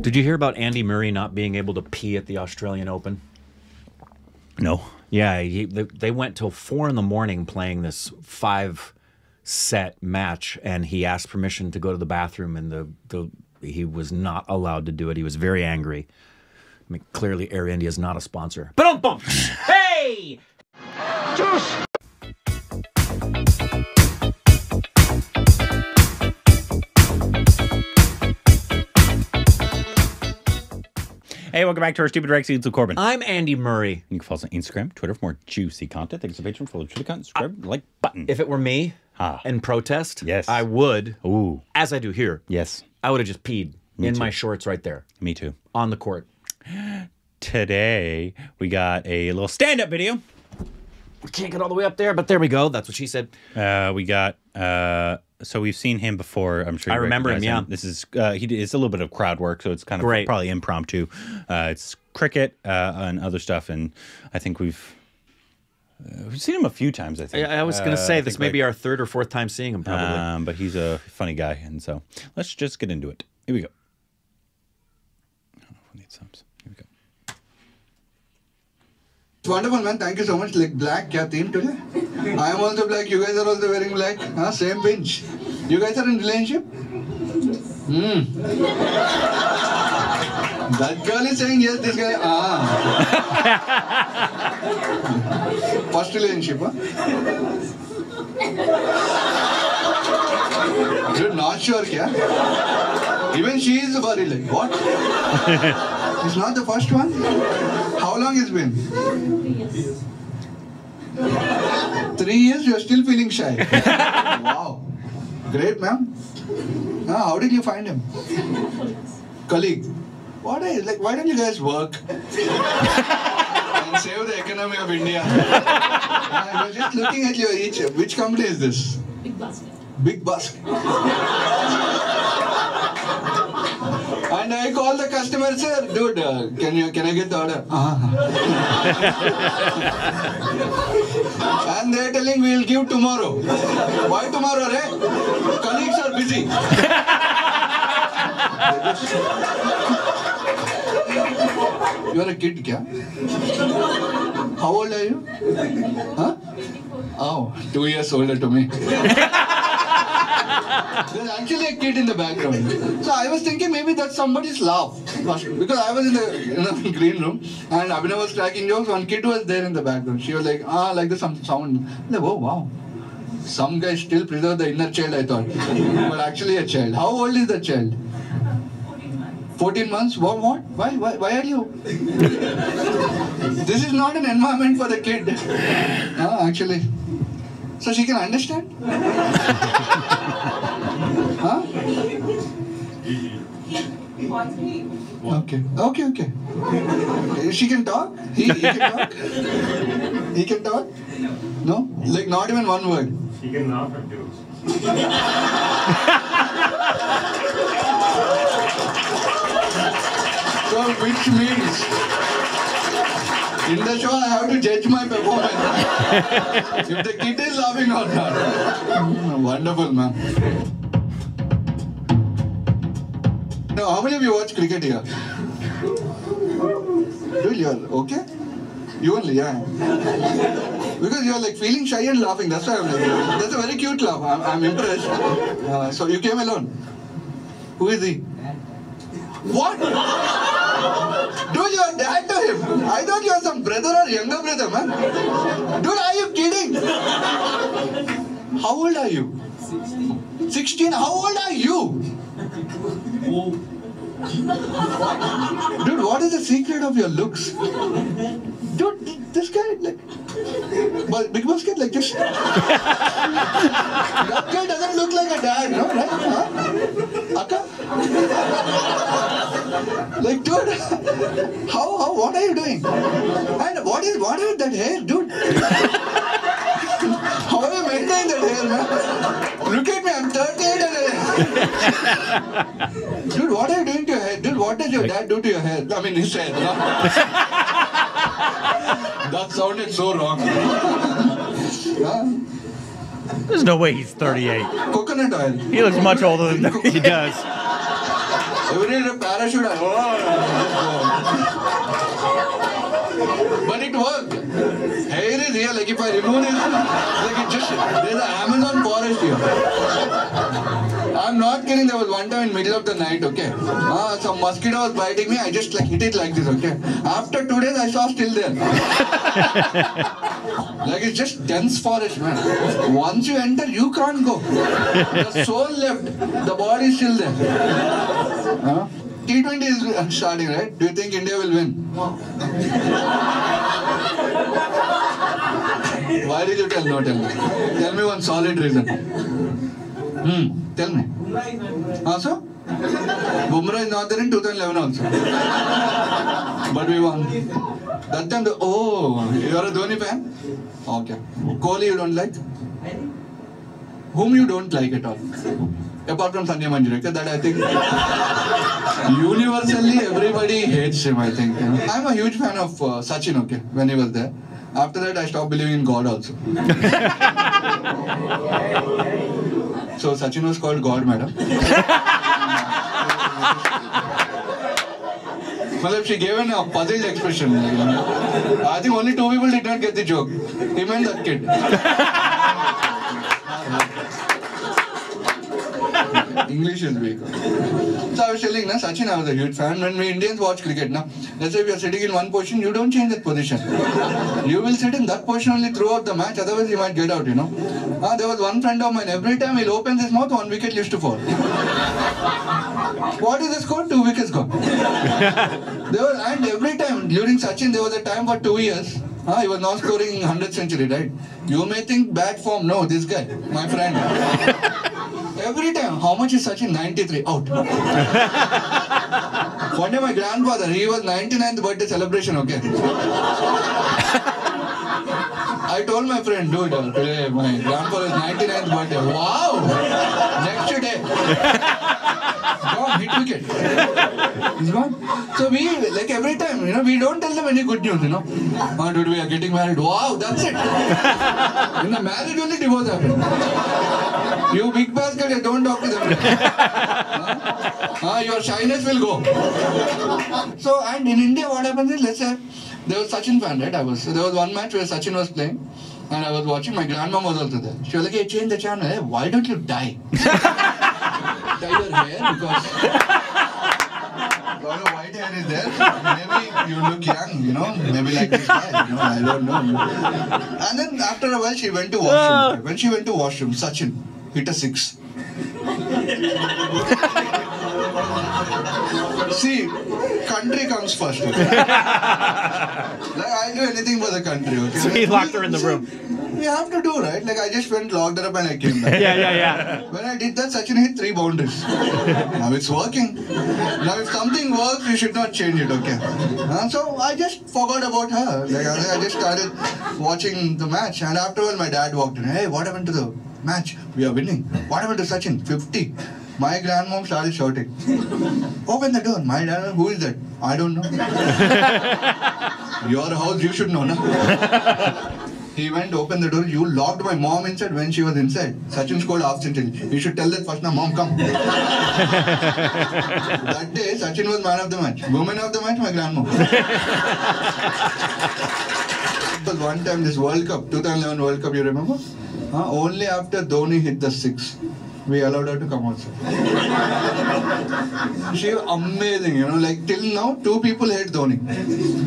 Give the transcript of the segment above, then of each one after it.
Did you hear about Andy Murray not being able to pee at the Australian Open? No. Yeah, he, they, they went till four in the morning playing this five set match, and he asked permission to go to the bathroom, and the, the he was not allowed to do it. He was very angry. I mean, clearly, Air India is not a sponsor. But um, bum. Hey, Hey, welcome back to our Stupid Rex with Korbin. I'm Andy Murray. you can follow us on Instagram, Twitter for more juicy content. Thanks to Patreon for the chili content. Subscribe, like button. If it were me Ah. in protest, Yes. I would, Ooh, as I do here, yes, I would have just peed in too. my shorts right there me too. on the court. Today we got a little stand-up video. We can't get all the way up there, but there we go. That's what she said. Uh, we got uh, so we've seen him before. I'm sure you I remember him, yeah. This is uh, he. It's a little bit of crowd work, so it's kind of Great. probably impromptu. Uh, it's cricket uh, and other stuff, and I think we've uh, we've seen him a few times. I think. I, I was going Uh, to say this may like, be our third or fourth time seeing him, probably. Um, but he's a funny guy, and so let's just get into it. Here we go. I don't know if we need subs. Wonderful, man. Thank you so much. Like black, क्या theme today? I am also black. You guys are also wearing black. Huh? Same pinch. You guys are in relationship? Hmm. That girl is saying yes. This guy. Ah. First relationship, huh? You're not sure, kya? Even she is worried. Like what? it's not the first one. How long it's been? Three years, Three years, you're still feeling shy. wow. Great, ma'am. Ah, how did you find him? Colleague. What is like? Why don't you guys work and save the economy of India? I was just looking at your each. Which company is this? Big basket. Big basket. And I call the customer, sir, dude, uh, can you can I get the order? Uh-huh. and they're telling we'll give tomorrow. Why tomorrow, eh? Colleagues are busy. you are a kid, kya? How old are you? Huh? Oh, two years older to me. There's actually a kid in the background. So I was thinking maybe that's somebody's laugh. Because I was in the you know, green room and Abhinav was cracking jokes. One kid was there in the background. She was like, ah, like this some sound. I'm like, oh, wow. Some guy still preserve the inner child, I thought. But actually a child. How old is the child? 14 months? What? what? Why, why, why are you? this is not an environment for the kid. Ah, actually. So she can understand? Huh? Okay. Okay, okay. She can talk? He, he can talk? He can talk? No? Like not even one word. He can laugh at jokes. So which means in the show I have to judge my performance. if the kid is laughing or not. Wonderful man. Now how many of you watch cricket here? Dude, you're okay? You only, yeah. Because you're like feeling shy and laughing. That's why I'm like, that's a very cute laugh. I'm, I'm impressed. Uh, so you came alone. Who is he? What? Dude, you're dad to him. I thought you were some brother or younger brother, man. Dude, are you kidding? How old are you? 16. How old are you? Dude, what is the secret of your looks? Dude, this guy, like, but Big Basket, like this. that guy doesn't look like a dad, no? Right? Huh? Akka? Like, dude, how, how, what are you doing? And what is, what is that hair, dude? How are you maintaining that hair, man? Look at me, I'm 38 and Dude, what are you doing to your hair? Dude, what does your dad do to your hair? I mean, his no? that sounded so wrong. Huh? There's no way he's 38. Coconut oil. He looks much older than that. He does. Every day parachute. Oh, but it worked. Hair is real. Like if I remove this, like it just there's an Amazon forest here. I'm not kidding. There was one time in middle of the night. Okay, uh, some mosquito was biting me. I just like hit it like this. Okay. After two days, I saw still there. like it's just dense forest, man. Once you enter, you can't go. The soul left. The body is still there. Huh? T20 is starting, right? Do you think India will win? Why did you tell no? Tell me. Tell me one solid reason. Hmm. Tell me. Also? Bumrah is not there in 2011 also. But we won. That time, the, oh, you are a Dhoni fan? Okay. Kohli you don't like? Whom you don't like at all? Apart from Sanjay Manjrekar, that I think universally everybody hates him, I think. I'm a huge fan of uh, Sachin, okay, when he was there. After that, I stopped believing in God also. So Sachin was called God, madam. Malab, she gave an a puzzled expression. I think only two people did not get the joke. Him and that kid. English is weak. So I was telling, na, Sachin, I was a huge fan. When we Indians watch cricket, na, let's say we are sitting in one position, you don't change that position. You will sit in that position only throughout the match, otherwise you might get out, you know. Ah, there was one friend of mine, every time he'll open his mouth, one wicket used to fall. What is the score? Two wickets gone. there was, and every time during Sachin, there was a time for two years. Ah, he was not scoring 100 century, right? You may think bad form. No, this guy, my friend. Every time, how much is Sachin? 93, out. One day my grandfather, he was 99th birthday celebration, okay. I told my friend, dude, today my grandfather's 99th birthday. Wow! Next day. Gone, hit wicket. He's gone. So we, like every time, you know, we don't tell them any good news, you know. Oh, dude, we are getting married. Wow, that's it. In the marriage only divorce happened. You big basket, don't talk to them. Huh, your shyness will go. So, and in India, what happens is, let's say, there was Sachin fan, right? I was. So there was one match where Sachin was playing, and I was watching. My grandmom was also there. She was like, "Hey, change the channel. Hey, why don't you dye? dye your hair because." lot of white hair is there. Maybe you look young, you know. Maybe like this guy, you know. I don't know. And then after a while, she went to washroom. Ah. When she went to washroom, Sachin hit a six. See, country comes first. Okay? like I'll do anything for the country. Okay? So he locked her in the room. We have to do right. Like I just went locked her up and I came back. Yeah, yeah, yeah. When I did that, Sachin hit three boundaries. now it's working. Now if something works, you should not change it, okay? Uh, so I just forgot about her. Like I, I just started watching the match, and after all, my dad walked in. Hey, what happened to the match? We are winning. What happened to Sachin? 50. My grandmom started shouting. Open the door. My dad, who is that? I don't know. Your house, you should know, no? He went, opened the door. You locked my mom inside when she was inside. Sachin half century. You should tell that first now, mom, come. that day, Sachin was man of the match. Woman of the match, my grandma. But one time, this World Cup, 2011 World Cup, you remember? Huh? Only after Dhoni hit the six, we allowed her to come also. She was amazing, you know. Like till now, two people hate Dhoni.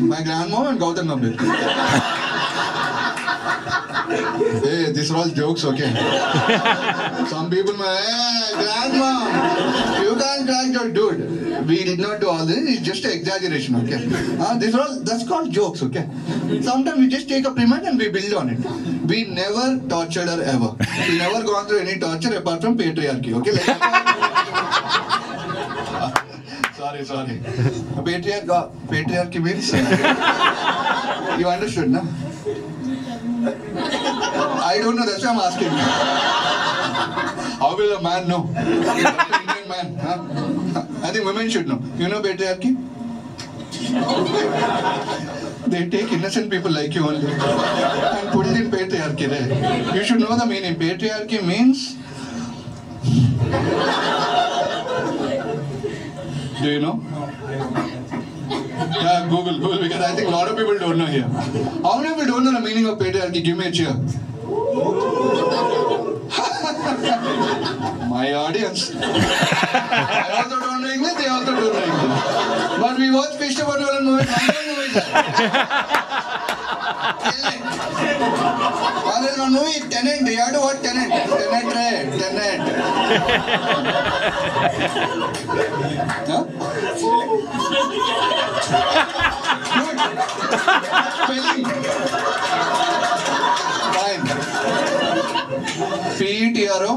My grandma and Gautam Gambhir. hey, these are all jokes, okay? Some people may, hey, grandma, you crack your dude. We did not do all this. It's just an exaggeration, okay? Uh, these all that's called jokes, okay? Sometimes we just take a premise and we build on it. We never tortured her ever. We never gone through any torture apart from patriarchy, okay? Like, sorry, sorry. Patriarch, uh, patriarchy means uh, you understood, no? I don't know. That's why I'm asking. How will a man know? Man. Huh? I think women should know. You know patriarchy? They take innocent people like you only and put it in patriarchy. You should know the meaning. Patriarchy means Do you know? Yeah, Google, Google, because I think a lot of people don't know here. How many people don't know the meaning of patriarchy? Give me a cheer. My audience. I also don't know English, they also don't know English. But we watch Christopher Nolan movies, I don't know it. Or there's one movie, Tenet, you have to watch Tenet. Tenet, right? Tenet. Huh? Spelling. P-E-T-R-O.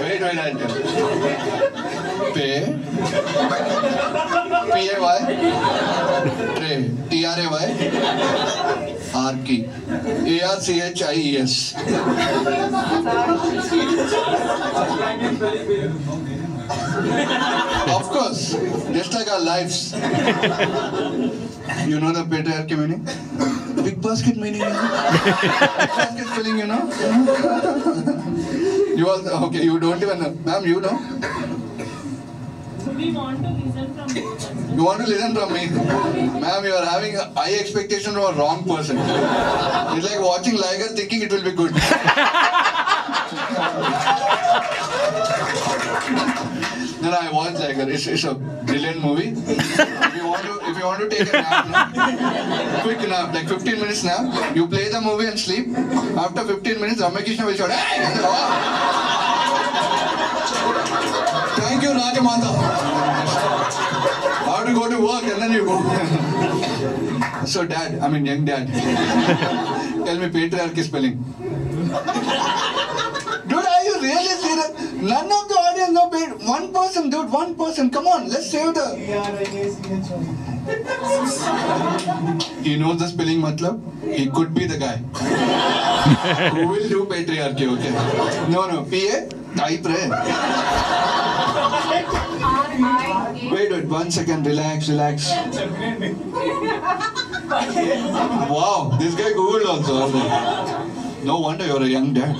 Wait, wait, I'll tell. Pay. P-A-Y. Tray. T-R-A-Y. R-key. A-R-C-H-I-E-S. Of course, just like our lives. You know the patriarchy meaning? Big basket meaning, you know? Big basket spelling, you know? you all, okay, you don't even know. Ma'am, you know? We want to listen from you. You want to listen from me? Ma'am, you are having a high expectation from a wrong person. It's like watching Liger thinking it will be good. No, no, I watched Liger. It's, it's a brilliant movie. If you want to, if you want to take a nap, no? quick nap, like 15 minutes nap, you play the movie and sleep. After 15 minutes, Ramakrishna will shout, hey! And then, oh. Thank you, Rajamata. How to go to work and then you go. so, dad, I mean, young dad, tell me patriarchy spelling. Dude, are you really serious? None of the audience know paid. One person, dude, one person. Come on, let's save the. He knows the spelling matlab. He could be the guy. Who will do patriarchy, okay? No, no, PA, type re. Wait, wait, one second, relax, relax. Wow, this guy Googled also. No wonder you're a young dad.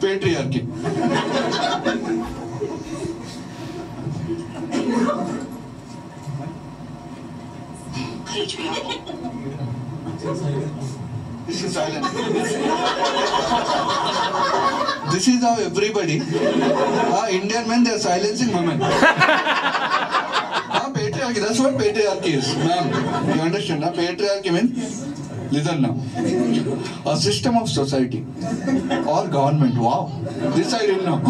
Patriarchy. This is silent. this is how everybody, ah, Indian men, they're silencing women. Ah, patriarchy, that's what patriarchy is. Ma'am, you understand? Ah, patriarchy means, listen now, a system of society or government. Wow, this I didn't know.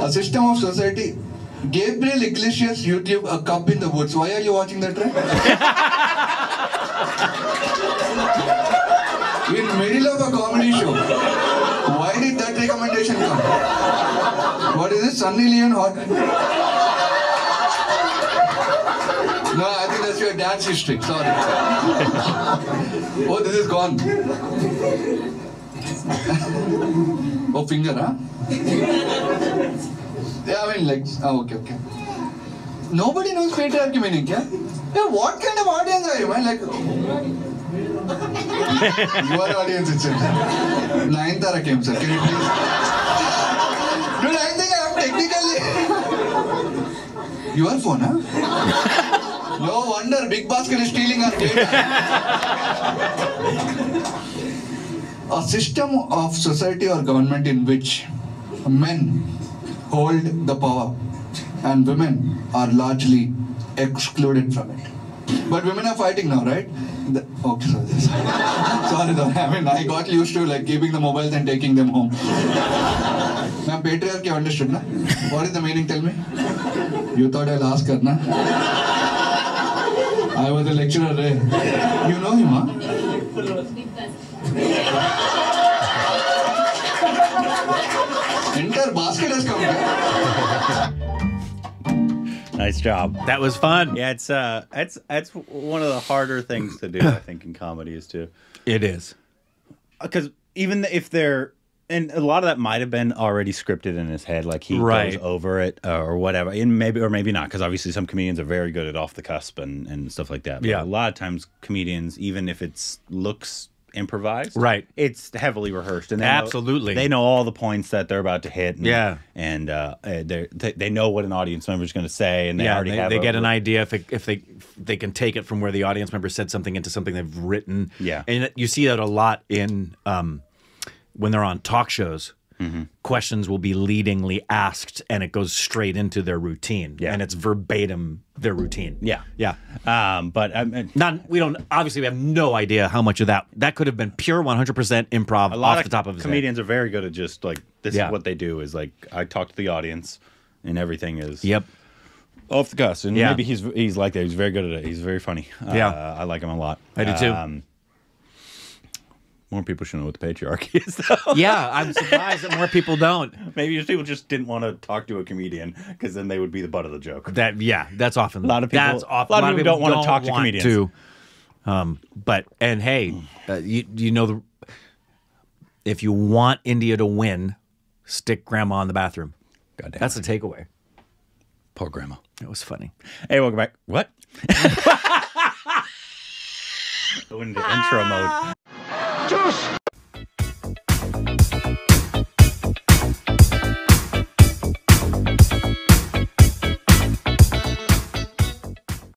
a system of society. Gabriel Iglesias YouTube A Cup in the Woods. Why are you watching that, right? in middle of a comedy show. Why did that recommendation come? What is this, Sunny Leone Hot? No, I think that's your dance history. Sorry. oh, this is gone. oh, finger, huh? Yeah, I mean, like, oh, okay, okay. Nobody knows patriarchy meaning, yeah? Yeah, what kind of audience are you, man? Like, your audience itself. Nayantara came, sir. Can you please? Dude, I think I am technically. Your phone, huh? No wonder Big Basket is stealing our data. A system of society or government in which men hold the power and women are largely excluded from it. But women are fighting now, right? The, sorry. sorry, sorry. I mean, I got used to like keeping the mobiles and taking them home. Ma'am, patriarchy understood, na? What is the meaning? Tell me. You thought I'll ask her, na? I was a lecturer, eh? You know him, huh? Entire basket has come. Nice job. That was fun. Yeah, it's uh, it's it's one of the harder things to do. I think in comedy is to It is. because even if they're and a lot of that might have been already scripted in his head, like he Right. goes over it uh, or whatever, and maybe or maybe not, because obviously some comedians are very good at off the cusp and, and stuff like that. But Yeah. a lot of times comedians, even if it's looks improvised. Right. It's heavily rehearsed, and they Absolutely. know, they know all the points that they're about to hit. And, Yeah. and uh, they they they know what an audience member is going to say, and they yeah, already they, have they a- get an idea if, it, if they if they can take it from where the audience member said something into something they've written. Yeah. and you see that a lot in um, when they're on talk shows. Mm-hmm. Questions will be leadingly asked, and it goes straight into their routine. Yeah. and it's verbatim their routine. Yeah. yeah. Um, but I mean, Not we don't obviously we have no idea how much of that that could have been pure 100 percent improv a lot off of the top of his head. comedians are very good at just like this Yeah. is what they do is like I talk to the audience, and everything is Yep. off the cuff. And Yeah. maybe he's he's like that. He's very good at it. He's very funny. Yeah. uh, I like him a lot. I do too. Um, more people should know what the patriarchy is, though. Yeah, I'm surprised that more people don't. Maybe just people just didn't want to talk to a comedian because then they would be the butt of the joke. That yeah, that's often A lot of people- That's often, a lot of people don't wanna talk to comedians. to. Um, but and hey, uh, you you know the if you want India to win, stick grandma in the bathroom. Goddamn. That's the takeaway. poor grandma. It was funny. Hey, welcome back. What? Go into intro mode. Tschüss!